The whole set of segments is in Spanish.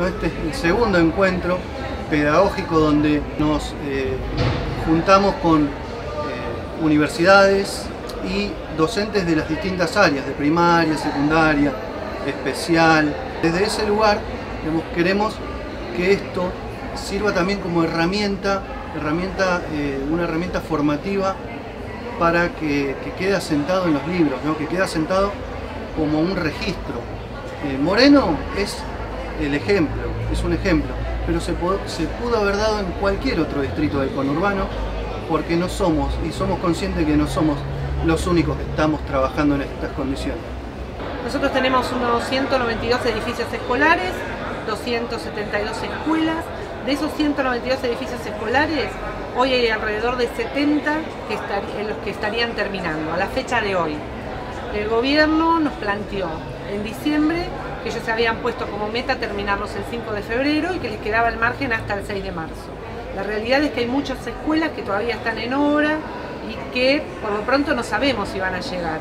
Este es el segundo encuentro pedagógico donde nos eh, juntamos con eh, universidades y docentes de las distintas áreas, de primaria, secundaria, especial. Desde ese lugar queremos que esto sirva también como herramienta, herramienta eh, una herramienta formativa para que, quede asentado en los libros, que quede asentado como un registro. Moreno es el ejemplo, es un ejemplo pero se, pudo haber dado en cualquier otro distrito del conurbano porque no somos, y somos conscientes que no somos los únicos que estamos trabajando en estas condiciones. Nosotros tenemos unos 192 edificios escolares, 272 escuelas. De esos 192 edificios escolares, hoy hay alrededor de 70 que en los que estarían terminando, a la fecha de hoy. El gobierno nos planteó en diciembre que ellos se habían puesto como meta terminarlos el 5 de febrero y que les quedaba el margen hasta el 6 de marzo. La realidad es que hay muchas escuelas que todavía están en hora y que por lo pronto no sabemos si van a llegar.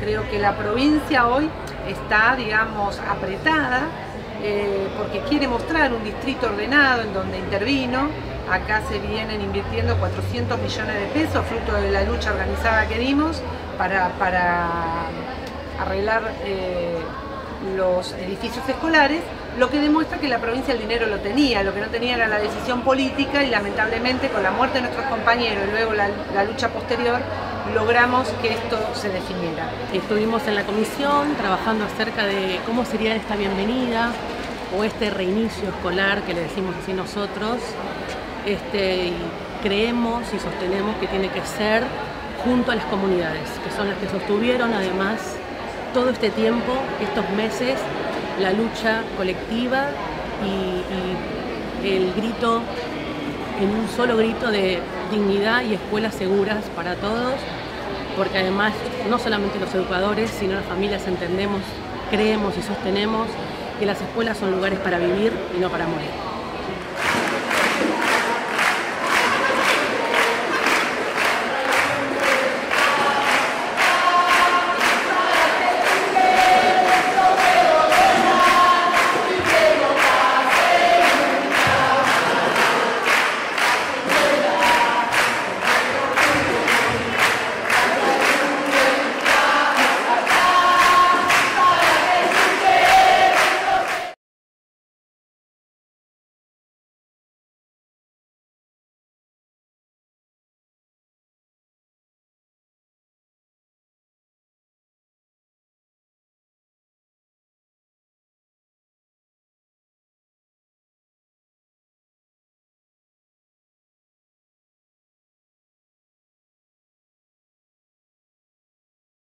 Creo que la provincia hoy está, digamos, apretada eh, porque quiere mostrar un distrito ordenado en donde intervino. Acá se vienen invirtiendo 400 millones de pesos, fruto de la lucha organizada que dimos para, arreglar eh, los edificios escolares, lo que demuestra que la provincia el dinero lo tenía, lo que no tenía era la decisión política y lamentablemente con la muerte de nuestros compañeros y luego la, lucha posterior logramos que esto se definiera. Estuvimos en la comisión trabajando acerca de cómo sería esta bienvenida o este reinicio escolar que le decimos así nosotros. Este, creemos y sostenemos que tiene que ser junto a las comunidades, que son las que sostuvieron además todo este tiempo, estos meses, la lucha colectiva y, el grito, en un solo grito de dignidad y escuelas seguras para todos, porque además no solamente los educadores, sino las familias entendemos, creemos y sostenemos que las escuelas son lugares para vivir y no para morir.